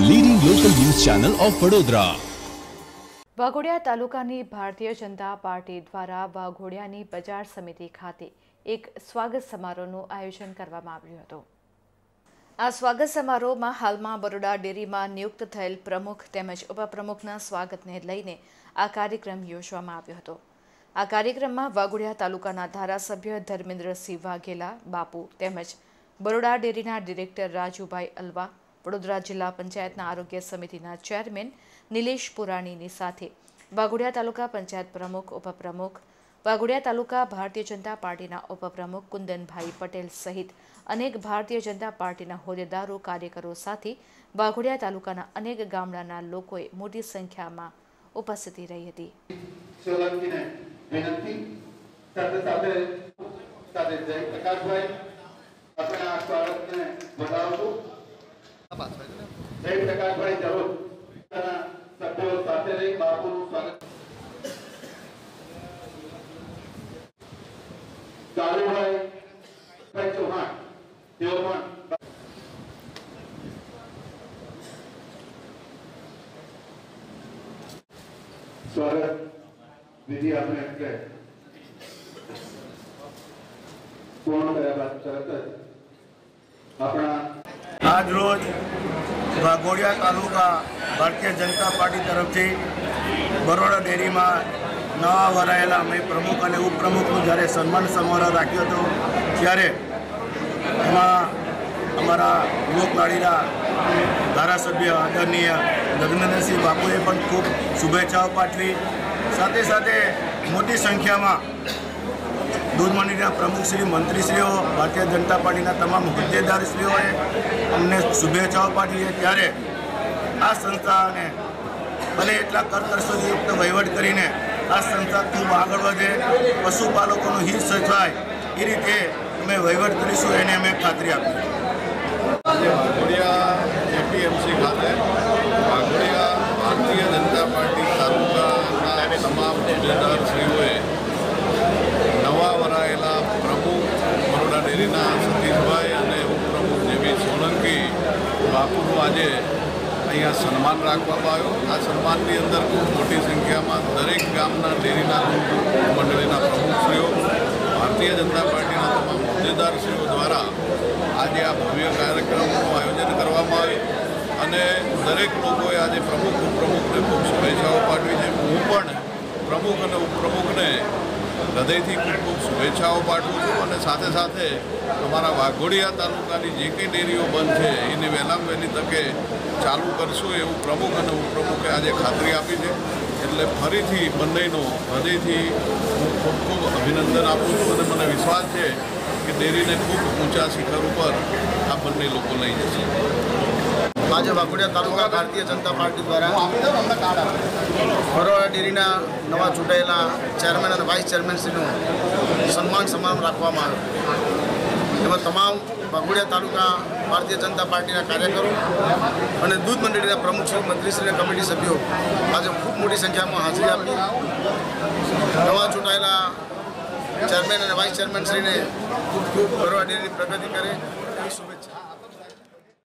Of Vadodara Waghodia તાલુકાની ભારતીય જનતા party દ્વારા વાઘોડિયાની બજાર સમિતિ ખાતે એક સ્વાગત સમારોહનું આયોજન કરવામાં આવ્યું હતું. આ સ્વાગત સમારોહમાં હાલમાં બરોડા ડેરીમાં નિયુક્ત થયેલ પ્રમુખ તેમજ ઉપપ્રમુખના સ્વાગતને લઈને આ કાર્યક્રમ યોજવામાં આવ્યો હતો. આ કાર્યક્રમમાં વાઘોડિયા તાલુકાના ધારાસભ્ય ધર્મેન્દ્રસિંહ વાઘેલા, બાપુ તેમજ બરોડા ડેરીના ડિરેક્ટર રાજુભાઈ અલવા વડોદરા જિલ્લા પંચાયતના આરોગ્ય સમિતિના ચેરમેન નિલેશ પુરાણીની સાથે. વાઘોડિયા તાલુકા પંચાયત પ્રમુખ, ઉપપ્રમુખ, વાઘોડિયા તાલુકા ભારતીય જનતા પાર્ટીના ઉપપ્રમુખ કુંદનભાઈ પટેલ સહિત અનેક ભારતીય જનતા પાર્ટીના હોદ્દેદારો, કાર્યકરો સાથે વાઘોડિયા તાલુકાના અનેક ગામડાના લોકોએ મોટી સંખ્યામાં ઉપસ્થિતિ રહી હતી. વિનંતી સાથે સાથે જય પ્રકાશભાઈ આપણે આ સ્વાગતને વધાવશું જય પ્રકાશભાઈ જરૂર તેના સભ્યો સાથે રહી બાપુનું સ્વાગત કાલુભાઈ ભાઈ ચૌહાણ તેઓ પણ સ્વાગત વિધિ આપણે એટલે પૂર્ણ કર્યા બાદ તરત જ આપણા આજ રોજ વાઘોડિયા તાલુકા ભારતીય જનતા પાર્ટી તરફથી બરોડા ડેરીમાં નવા વરાયેલા અમે પ્રમુખ અને ઉપપ્રમુખનું જ્યારે સન્માન સમારોહ રાખ્યો હતો, ત્યારે એમાં અમારા લોકલાડીના ધારાસભ્ય આદરણીય લગ્નસિંહ બાપુએ પણ ખૂબ શુભેચ્છાઓ પાઠવી. સાથે સાથે મોટી સંખ્યામાં દૂધ મંડળીના પ્રમુખશ્રી મંત્રીશ્રીઓ, ભારતીય જનતા પાર્ટીના તમામ હોદ્દેદારશ્રીઓએ અમને શુભેચ્છાઓ પાઠવી ત્યારે આ સંસ્થાને બને એટલા કરકસોયુક્ત વહીવટ કરીને આ સંસ્થા ખૂબ આગળ વધે, પશુપાલકોનું હિત સચવાય એ રીતે અમે વહીવટ કરીશું, એને અમે ખાતરી આપી આજે વાઘોડિયા એપીએમસી ખાતે વાઘોડિયા ભારતીય જનતા પાર્ટી તાલુકાના તમામ હોદ્દેદારશ્રીઓએ નવા વરાયેલા પ્રમુખ બરોડા ડેરીના સતીશભાઈ અને ઉપપ્રમુખ જેવી સોલંકી બાપુનું આજે અહીંયા સન્માન રાખવામાં આવ્યું. આ સન્માનની અંદર ખૂબ મોટી સંખ્યામાં દરેક ગામના ડેરીના મંડળીના પ્રમુખશ્રીઓ, ભારતીય જનતા પાર્ટીના તમામ હોદ્દેદારશ્રીઓ દ્વારા આજે આ ભવ્ય કાર્યક્રમનું આયોજન કરવામાં આવ્યું. અને દરેક લોકોએ આજે પ્રમુખ, ઉપપ્રમુખને ખૂબ શુભેચ્છાઓ પાઠવી છે. હું પણ પ્રમુખ અને ઉપપ્રમુખને હૃદયથી ખૂબ ખૂબ શુભેચ્છાઓ પાઠવું છું અને સાથે સાથે અમારા વાઘોડિયા તાલુકાની જે કંઈ ડેરીઓ બંધ છે, એને વહેલામાં વહેલી તકે ચાલુ કરશું એવું પ્રમુખ અને ઉપપ્રમુખે આજે ખાતરી આપી છે. એટલે ફરીથી બંનેનો હૃદયથી હું ખૂબ ખૂબ અભિનંદન આપું છું અને મને વિશ્વાસ છે કે ડેરીને ખૂબ ઊંચા શિખર ઉપર આ બંને લોકો લઈ જશે. આજે વાઘોડિયા તાલુકા ભારતીય જનતા પાર્ટી દ્વારા બરોડા ડેરીના નવા ચૂંટાયેલા ચેરમેન અને વાઇસ ચેરમેનશ્રીનું સન્માન સમારંભ રાખવામાં આવ્યો. એમાં તમામ વાઘોડિયા તાલુકા ભારતીય જનતા પાર્ટીના કાર્યકરો અને દૂધ મંડળીના પ્રમુખશ્રી મંત્રીશ્રી અને કમિટી સભ્યો આજે ખૂબ મોટી સંખ્યામાં હાજરી આપી. નવા ચૂંટાયેલા ચેરમેન અને વાઇસ ચેરમેનશ્રીને ખૂબ ખૂબ બરોડા ડેરીની પ્રગતિ કરે એવી શુભેચ્છા.